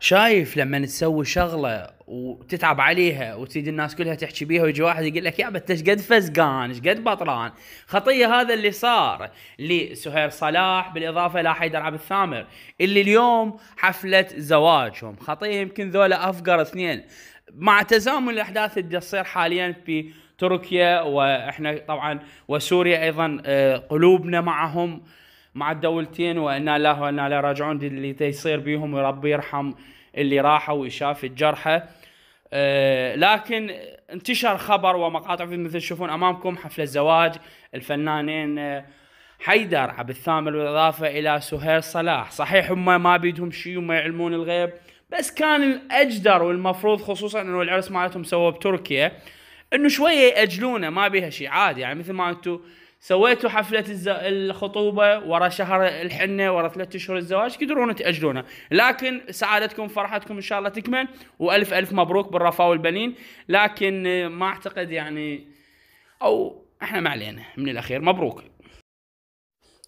شايف لما تسوي شغلة وتتعب عليها وتريد الناس كلها تحكي بيها ويجي واحد يقول لك يا انت إيش قد فزقان إيش قد بطران؟ خطية هذا اللي صار لسهير صلاح بالإضافة إلى حيدر عبد الثامر اللي اليوم حفلة زواجهم. خطية يمكن ذولا أفقر اثنين. مع تزامن الأحداث اللي تصير حاليا في تركيا وإحنا طبعا وسوريا أيضا آه، قلوبنا معهم مع الدولتين وإنا لا وإنا لا راجعون. اللي يصير بيهم وربي يرحم اللي راحوا ويشاف الجرحى. أه لكن انتشر خبر ومقاطع في مثل تشوفون أمامكم حفل الزواج الفنانين أه حيدر عبد الثامر بالإضافة إلى سهير صلاح. صحيح هم ما بيدهم شيء وما يعلمون الغيب بس كان الأجدر والمفروض خصوصا إنه العرس مالتهم سووه بتركيا إنه شوية يأجلونه ما بيها شيء عادي يعني مثل ما أنتم سويتوا حفلة الز... الخطوبة ورا شهر الحنة ورا ثلاثة اشهر الزواج تقدرون تاجلونها لكن سعادتكم فرحتكم إن شاء الله تكمل وألف ألف مبروك بالرفاه والبنين. لكن ما أعتقد يعني أو إحنا ما علينا من الأخير مبروك.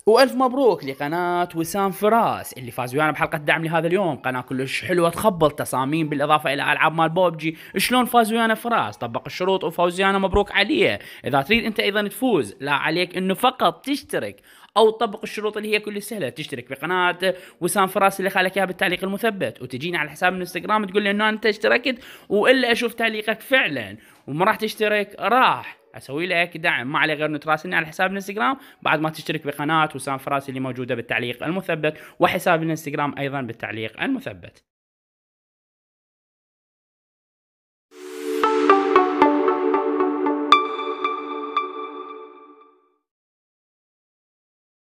وألف مبروك لقناة وسام فراس اللي فاز ويانا بحلقة دعم لهذا اليوم. قناة كلش حلوة تخبل تصاميم بالإضافة إلى ألعاب مال بوبجي. شلون فاز ويانا فراس؟ طبق الشروط وفوز ويانا مبروك عليه. إذا تريد أنت أيضا تفوز لا عليك إنه فقط تشترك أو تطبق الشروط اللي هي كل سهلة. تشترك بقناة وسام فراس اللي خالك إياها بالتعليق المثبت. وتجيني على حساب الإنستغرام تقول لي إنه أنت اشتركت وإلا أشوف تعليقك فعلا. وما راح تشترك راح. أسوي لك دعم. ما عليه غير انه تراسلني على حساب الانستغرام بعد ما تشترك بقناة وسام فراسي اللي موجودة بالتعليق المثبت وحساب الانستغرام أيضا بالتعليق المثبت.